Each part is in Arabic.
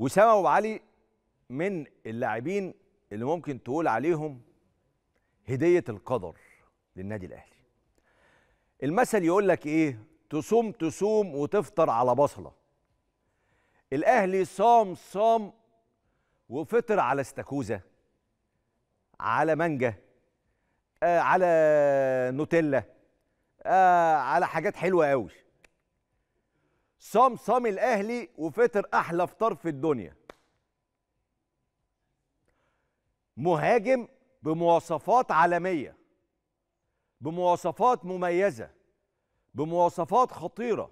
وسام ابو علي من اللاعبين اللي ممكن تقول عليهم هدية القدر للنادي الأهلي. المثل يقول لك إيه؟ تصوم تصوم وتفطر على بصلة. الأهلي صام صام وفطر على استاكوزا على مانجا آه على نوتيلا آه على حاجات حلوة قوي صام صام الأهلي وفطر أحلى فطار في الدنيا. مهاجم بمواصفات عالمية بمواصفات مميزة بمواصفات خطيرة.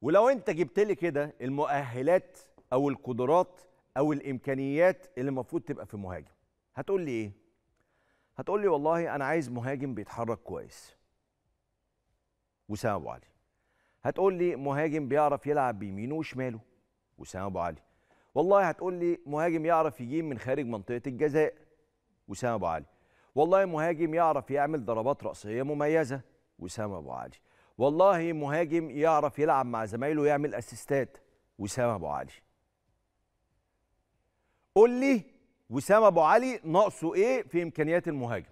ولو أنت جبت لي كده المؤهلات أو القدرات أو الإمكانيات اللي المفروض تبقى في مهاجم هتقول لي إيه؟ هتقول لي والله أنا عايز مهاجم بيتحرك كويس. وسام أبو علي. هتقول لي مهاجم بيعرف يلعب بيمينه وشماله وسام أبو علي. والله هتقول لي مهاجم يعرف يجيب من خارج منطقة الجزاء وسام أبو علي. والله مهاجم يعرف يعمل ضربات رأسية مميزة وسام أبو علي. والله مهاجم يعرف يلعب مع زمايله ويعمل أسيستات وسام أبو علي. قول لي وسام أبو علي ناقصه إيه في إمكانيات المهاجم؟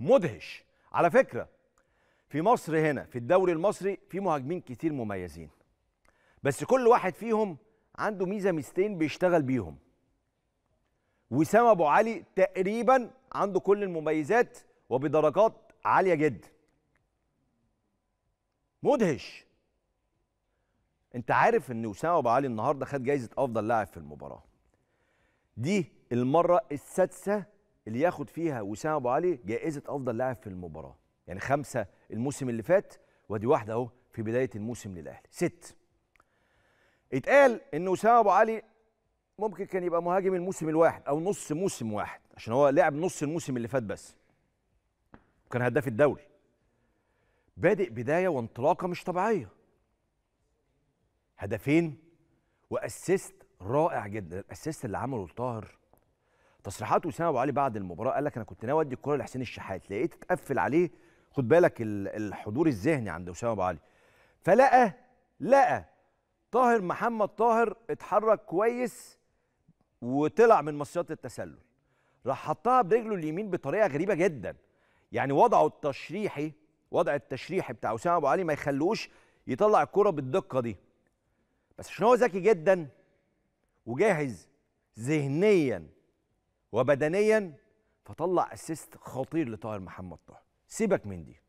مدهش. على فكرة في مصر هنا في الدوري المصري في مهاجمين كتير مميزين. بس كل واحد فيهم عنده ميزة ميزتين بيشتغل بيهم. وسام أبو علي تقريبا عنده كل المميزات وبدرجات عالية جدا. مدهش. انت عارف إن وسام أبو علي النهارده خد جايزة أفضل لاعب في المباراة. دي المرة السادسة اللي ياخد فيها وسام أبو علي جائزة أفضل لاعب في المباراة. يعني خمسة الموسم اللي فات ودي واحدة أهو في بداية الموسم للأهلي. ست. اتقال إن وسام أبو علي ممكن كان يبقى مهاجم الموسم الواحد أو نص موسم واحد عشان هو لعب نص الموسم اللي فات بس. وكان هداف الدوري. بادئ بداية وانطلاقة مش طبيعية. هدفين وأسيست رائع جدا الأسيست اللي عمله لطاهر تصريحات وسام أبو علي بعد المباراة قال لك أنا كنت ناوي أدي الكرة لحسين الشحات لقيت اتقفل عليه خد بالك الحضور الذهني عند وسام أبو علي. فلقى لقى طاهر محمد طاهر اتحرك كويس وطلع من مصيدة التسلل. راح حطها برجله اليمين بطريقة غريبة جدا. يعني وضعه التشريحي وضع التشريحي بتاع أسامة أبو علي ما يخلوش يطلع الكرة بالدقة دي. بس عشان هو ذكي جدا وجاهز ذهنيا وبدنيا فطلع اسيست خطير لطاهر محمد طاهر. سيبك من دي.